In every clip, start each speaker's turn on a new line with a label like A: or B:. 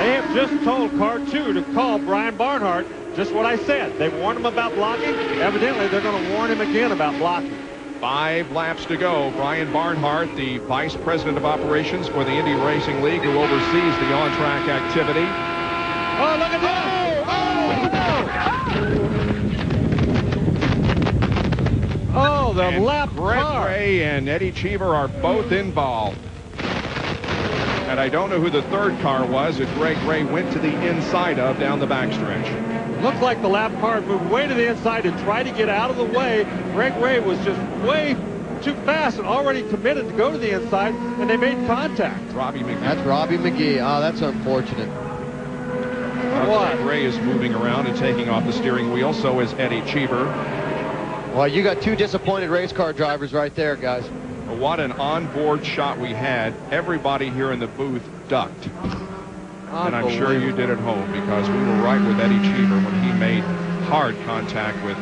A: They have just told car two to call Brian Barnhart. Just what I said. They warned him about blocking. Evidently, they're going to warn him again about blocking.
B: Five laps to go. Brian Barnhart, the Vice President of Operations for the Indy Racing League, who oversees the on-track activity.
A: Oh, look at that! Oh, oh, oh the
B: and
A: lap
B: Greg
A: car.
B: Ray and Eddie Cheever are both involved. And I don't know who the third car was that Greg Ray went to the inside of down the backstretch.
A: Looked like the lap car moved way to the inside and tried to get out of the way. Greg Ray was just way too fast and already committed to go to the inside, and they made contact.
B: Robbie McGehee.
C: That's Robbie McGehee. Oh, that's unfortunate.
B: Uh,
A: What?
B: Greg Ray is moving around and taking off the steering wheel. So is Eddie Cheever.
C: Well, you got two disappointed race car drivers right there, guys.
B: What an onboard shot we had. Everybody here in the booth ducked. And I'm sure you did at home because we were right with Eddie Cheever when he made hard contact with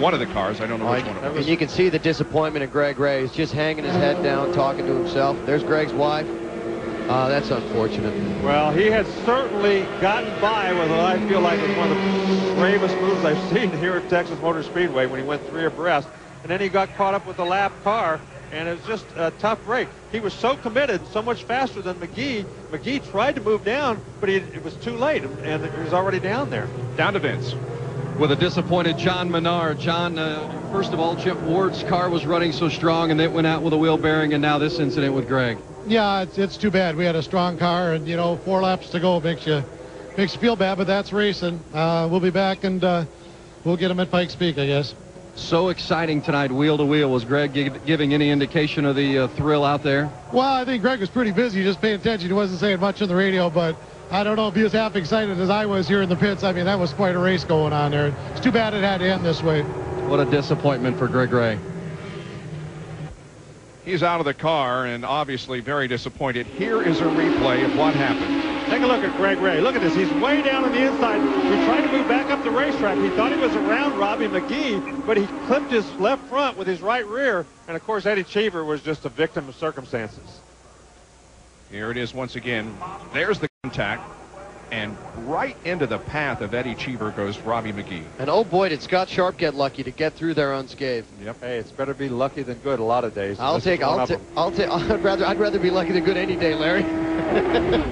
B: one of the cars. I don't know which one it
C: and you can see the disappointment in Greg Ray. He's just hanging his head down, talking to himself. There's Greg's wife. Uh, that's unfortunate.
A: Well, he had certainly gotten by with what I feel like was one of the bravest moves I've seen here at Texas Motor Speedway when he went three abreast. And then he got caught up with the lap car, and it was just a tough break. He was so committed, so much faster than McGehee. McGehee tried to move down, but he, it was too late, and he was already down there.
B: Down to Vince.
D: with a disappointed John Menard. John, uh, first of all, Chip Ward's car was running so strong, and it went out with a wheel bearing, and now this incident with Greg.
E: Yeah, it's, it's too bad. We had a strong car, and you know, four laps to go makes you makes you feel bad, but that's racing. Uh, we'll be back, and uh, we'll get him at Pikes Peak, I guess.
D: So exciting tonight, wheel to wheel. Was Greg gi- giving any indication of the uh, thrill out there?
E: Well, I think Greg was pretty busy, just paying attention. He wasn't saying much on the radio, but I don't know if he was half excited as I was here in the pits. I mean, that was quite a race going on there. It's too bad it had to end this way.
D: What a disappointment for Greg Ray.
B: He's out of the car and obviously very disappointed. Here is a replay of what happened.
A: Take a look at Greg Ray. Look at this. He's way down on the inside. He tried to move back up the racetrack. He thought he was around Robbie McGehee, but he clipped his left front with his right rear. And of course, Eddie Cheever was just a victim of circumstances.
B: Here it is once again. There's the contact. And right into the path of Eddie Cheever goes Robbie McGehee.
C: And oh boy, did Scott Sharp get lucky to get through there unscathed.
B: Yep.
A: Hey, it's better be lucky than good a lot of days.
C: I'll take. I'll
A: of
C: take. I'll take. I'd rather. I'd rather be lucky than good any day, Larry.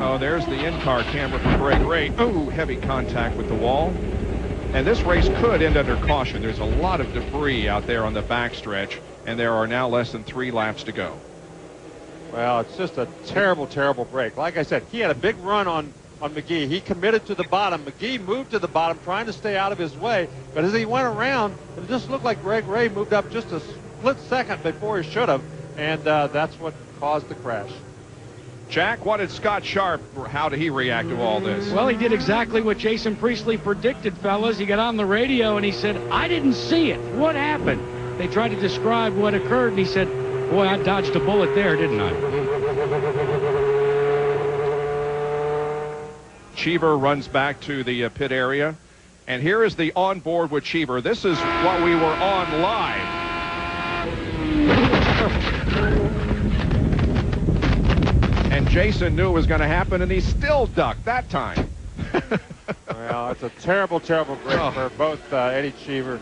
B: Oh, there's the in-car camera for Greg Ray. Oh, heavy contact with the wall. And this race could end under caution. There's a lot of debris out there on the backstretch, and there are now less than three laps to go.
A: Well, it's just a terrible, terrible break. Like I said, he had a big run on, on McGehee. He committed to the bottom. McGehee moved to the bottom, trying to stay out of his way. But as he went around, it just looked like Greg Ray moved up just a split second before he should have. And uh, that's what caused the crash.
B: Jack, what did Scott Sharp, how did he react to all this?
F: Well, he did exactly what Jason Priestley predicted, fellas. He got on the radio and he said, I didn't see it. What happened? They tried to describe what occurred, and he said, Boy, I dodged a bullet there, didn't I?
B: Cheever runs back to the uh, pit area. And here is the onboard with Cheever. This is what we were on live. And Jason knew it was going to happen, and he still ducked that time.
A: well, it's a terrible, terrible break
B: Oh.
A: for both uh, Eddie Cheever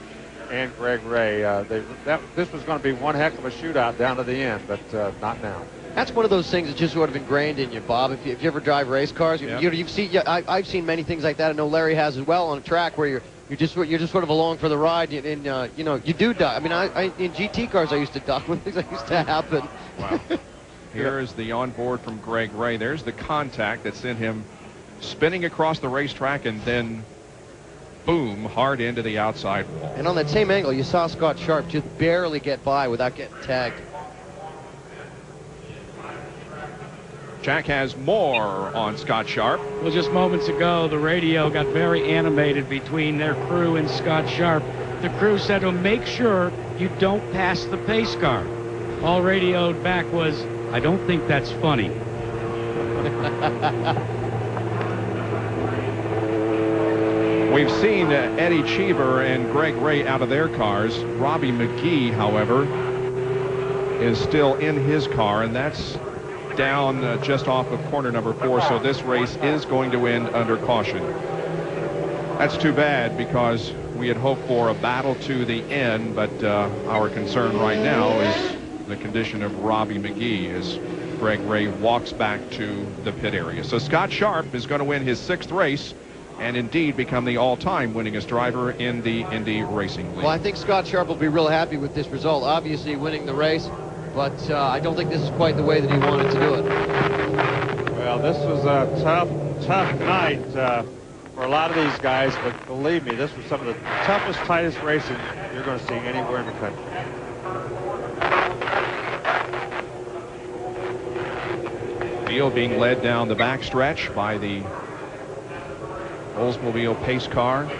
A: and Greg Ray. Uh, they, that, this was going to be one heck of a shootout down to the end, but uh, not now.
C: That's one of those things that's just sort of ingrained in you, Bob. If you, if you ever drive race cars, you,
B: Yeah.
C: you, you've seen. Yeah, I, I've seen many things like that. I know Larry has as well on a track where you're you're just you're just sort of along for the ride, and, and uh, you know you do duck. I mean, I, I in GT cars I used to duck when things like used to happen.
B: Wow. Here is the onboard from Greg Ray. There's the contact that sent him spinning across the racetrack and then boom, hard into the outside wall.
C: And on that same angle, you saw Scott Sharp just barely get by without getting tagged.
B: Jack has more on Scott Sharp.
F: Well, just moments ago, the radio got very animated between their crew and Scott Sharp. The crew said to him, make sure you don't pass the pace car. All radioed back was, I don't think that's funny.
B: We've seen uh, Eddie Cheever and Greg Ray out of their cars. Robbie McGehee, however, is still in his car, and that's down uh, just off of corner number four, so this race is going to end under caution. That's too bad because we had hoped for a battle to the end, but uh, our concern right now is the condition of Robbie McGehee as Greg Ray walks back to the pit area. So Scott Sharp is going to win his sixth race and indeed become the all-time winningest driver in the Indy Racing League.
C: Well, I think Scott Sharp will be real happy with this result. Obviously winning the race, but uh, I don't think this is quite the way that he wanted to do it.
A: Well, this was a tough, tough night uh, for a lot of these guys, but believe me, this was some of the toughest, tightest racing you're going to see anywhere in the country.
B: Field being led down the backstretch by the Oldsmobile pace car.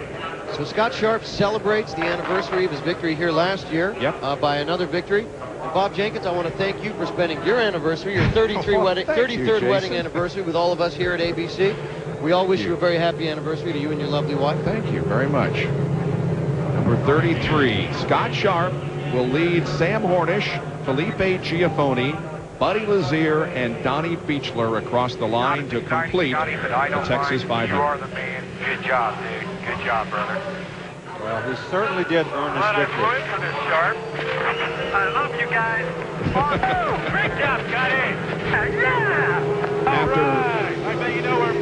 C: So Scott Sharp celebrates the anniversary of his victory here last year
B: Yep.
C: uh, by another victory. And Bob Jenkins, I want to thank you for spending your anniversary, your 33
B: Oh,
C: wedding,
B: thank you,
C: 33rd wedding anniversary with all of us here at ABC. We all wish
B: you.
C: you a very happy anniversary to you and your lovely wife.
B: Thank you very much. Number 33, Scott Sharp will lead Sam Hornish, Felipe Giaffone, Buddy Lazier, and Donnie Beechler across the line to complete the Texas
G: You are
B: 500.
G: the man. Good job, dude. Good job, brother.
A: Well, he certainly did earn
G: his
A: victory.
G: I'm for this, Sharp. I love you guys. Woo! Great job, Scotty. Yeah! After... All right. I bet you know where